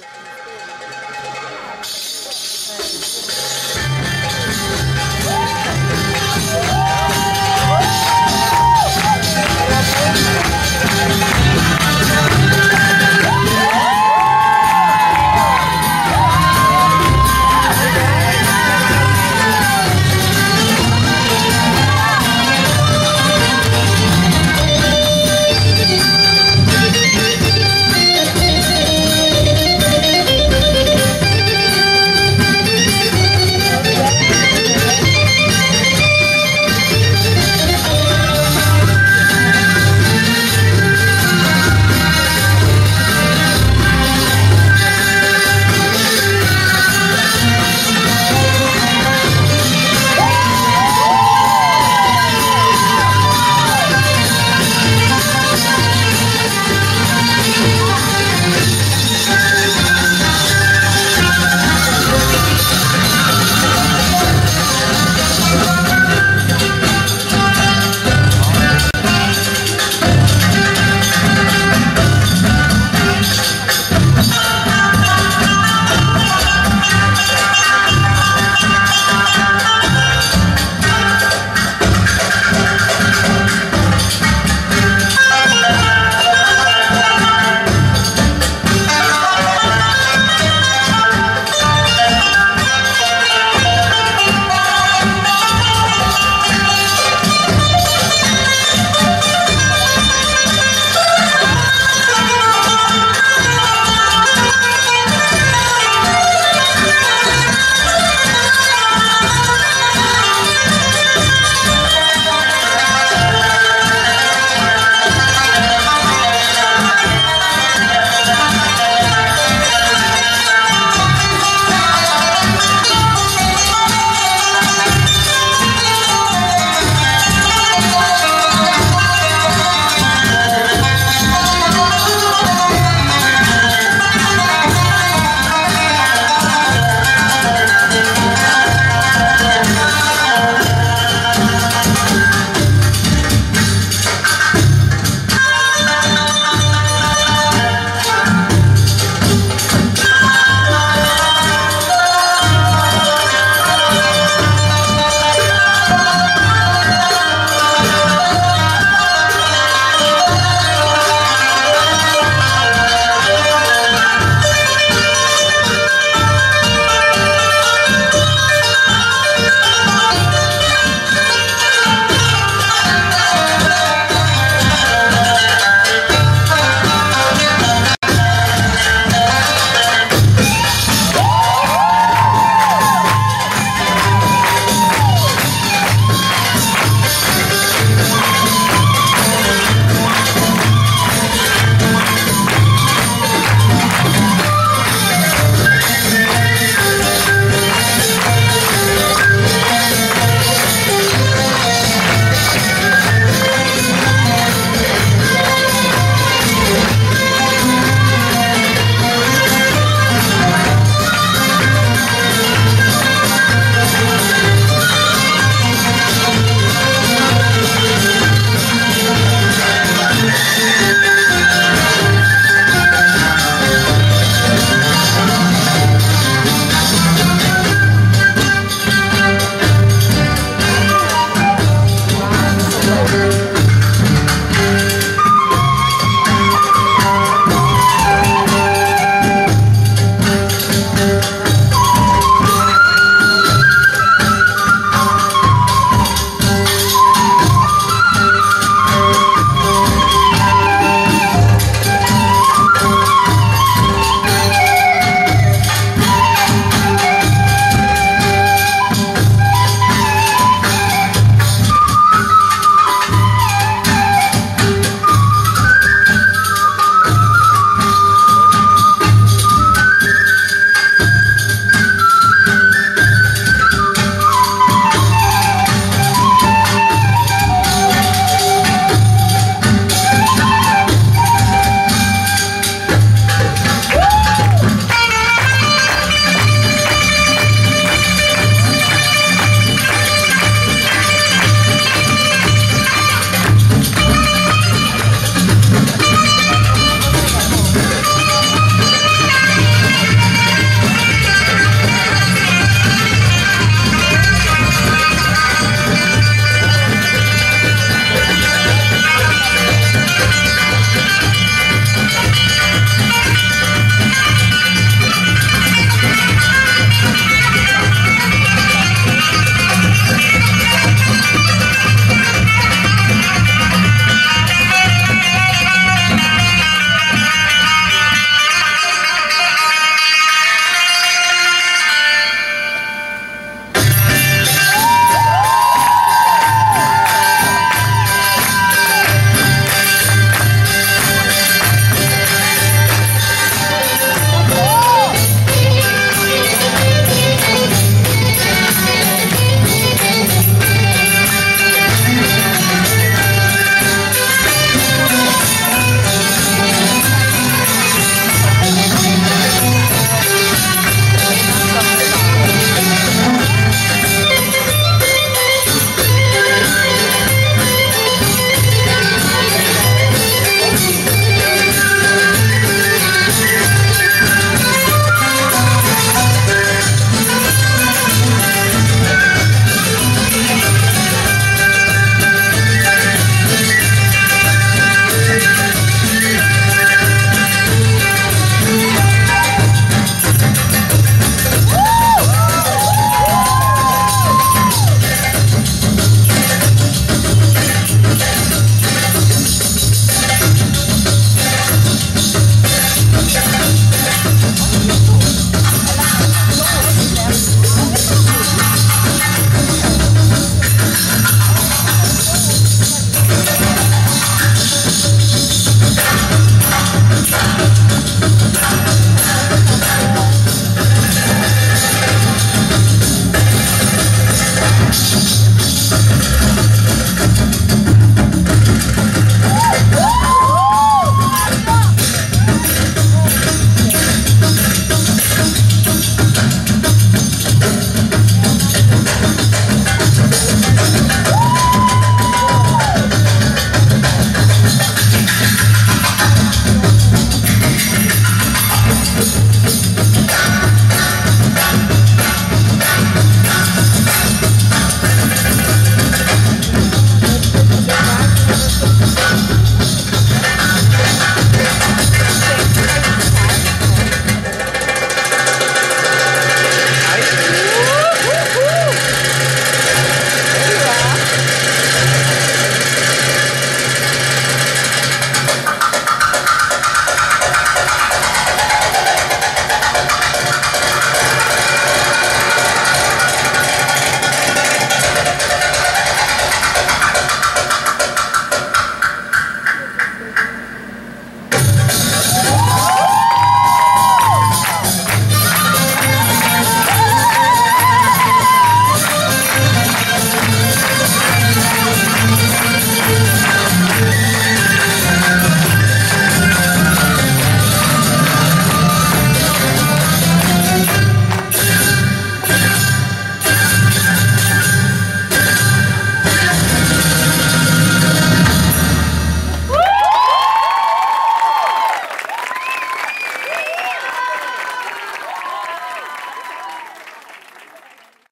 for the